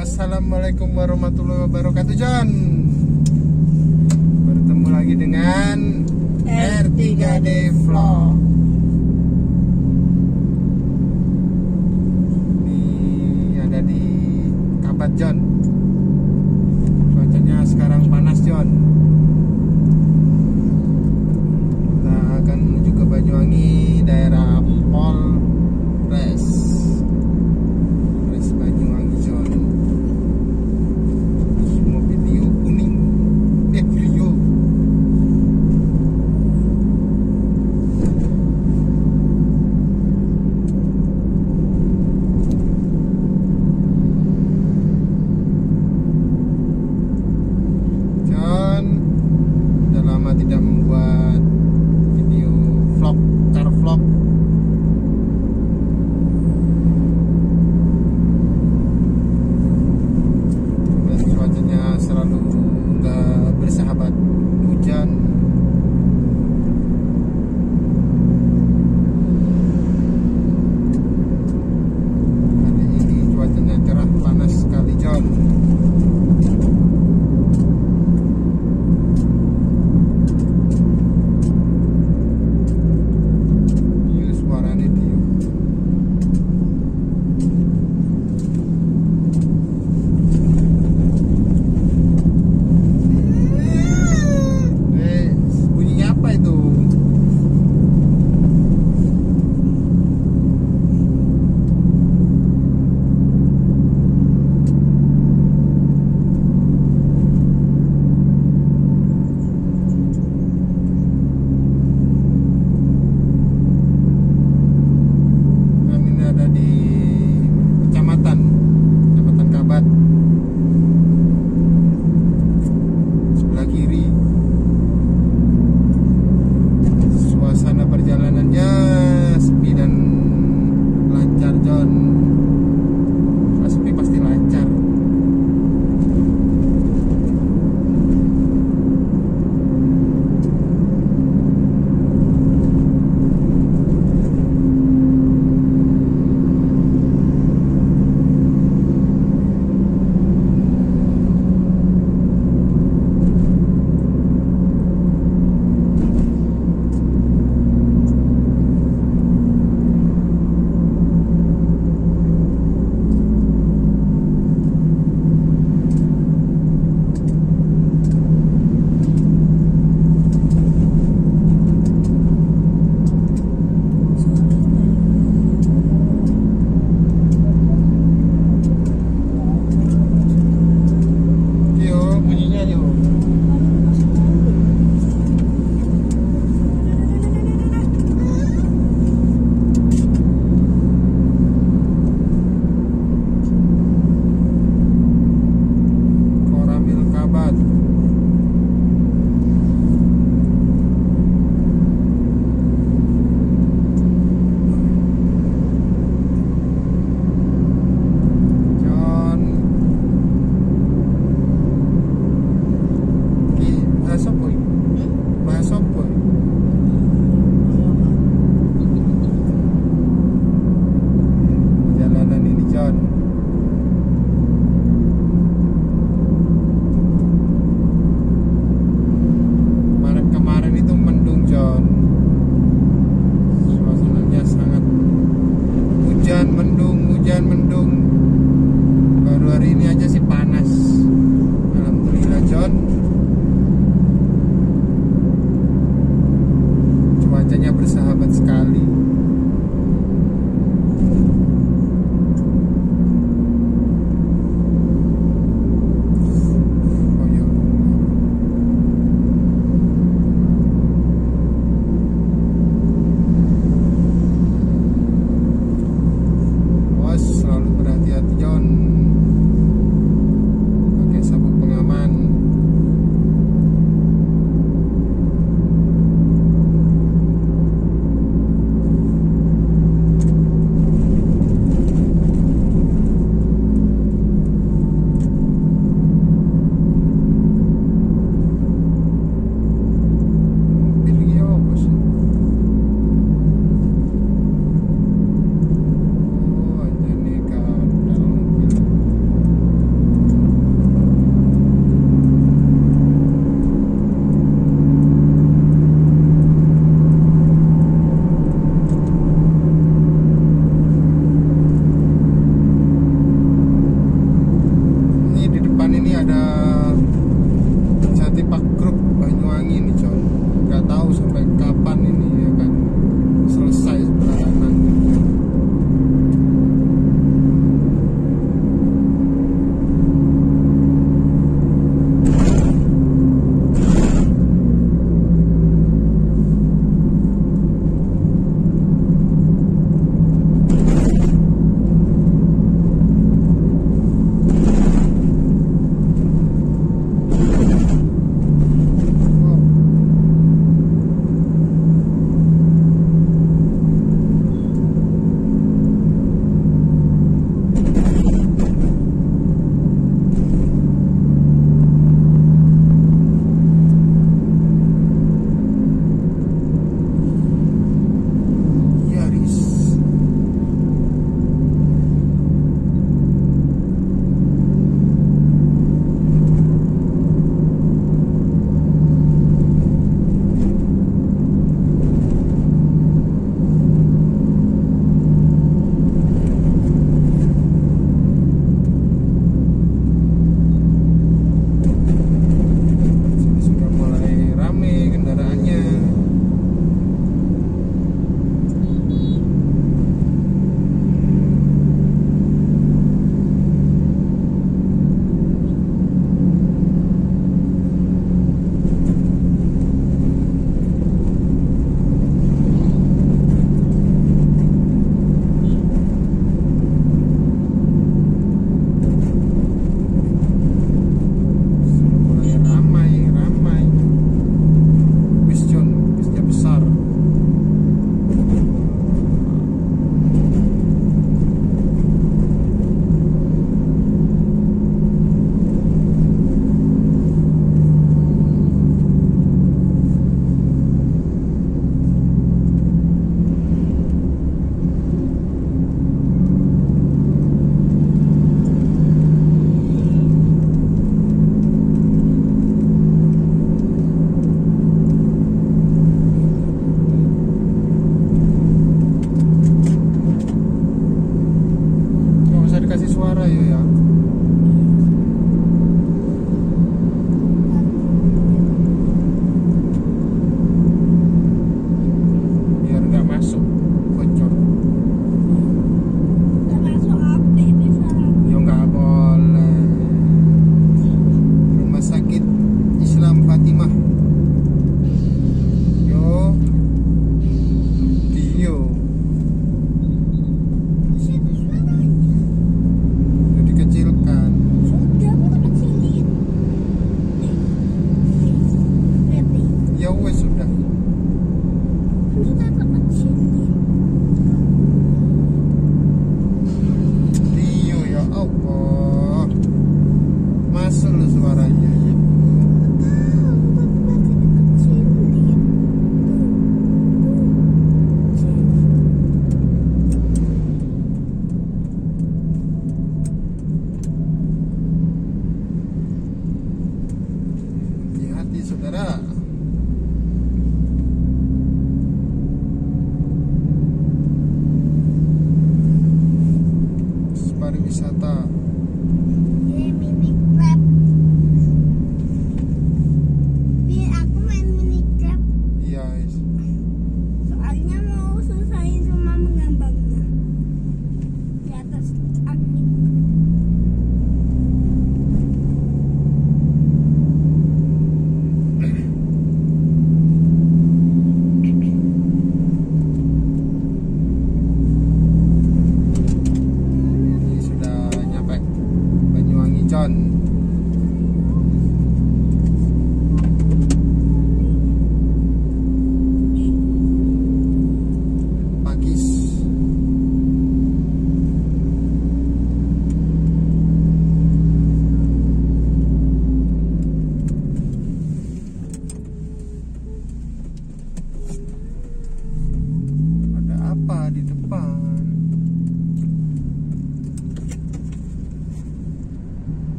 Assalamualaikum warahmatullahi wabarakatuh John. Bertemu lagi dengan R3D Vlog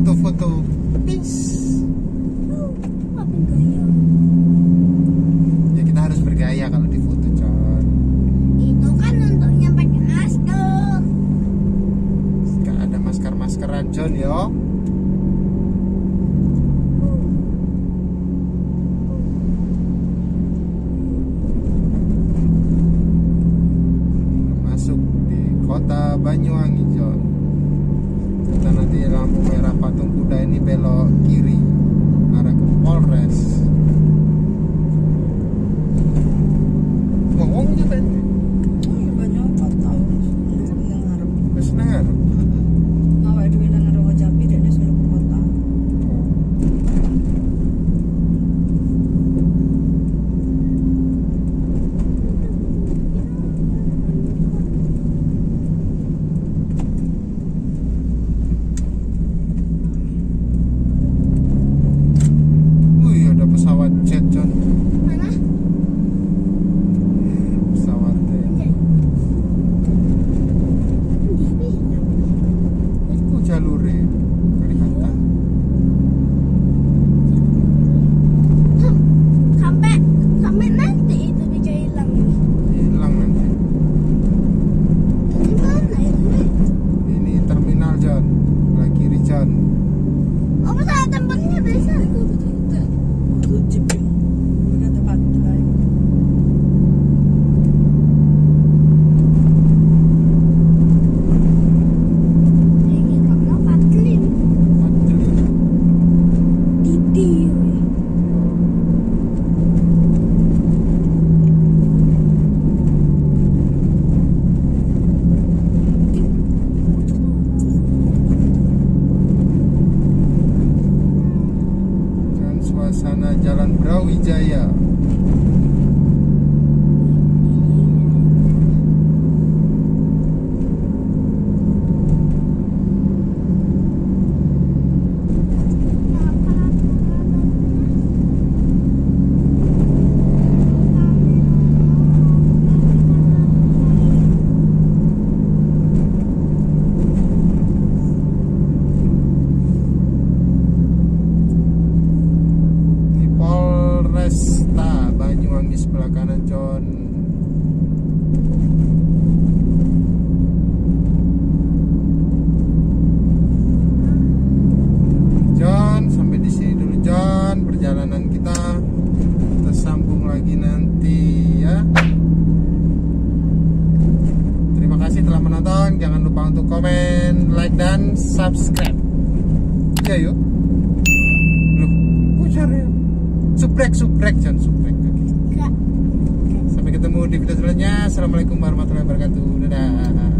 foto-foto? Ya kita harus bergaya kalau di foto John Itu kan untuk nyampe ke masker. Gak ada masker-maskeran John yo. Masuk di kota Banyuwangi John Kita nanti lampu merah patung kuda ini belok kiri. Arah ke Polres. Ngomong juga John sampai di sini dulu John perjalanan kita kita sambung lagi nanti ya terima kasih telah menonton jangan lupa untuk komen like dan subscribe ya yuk Loh, kok caranya? Subrek, subrek, jangan. Enggak ketemu di video selanjutnya. Assalamualaikum warahmatullahi wabarakatuh. Dadah.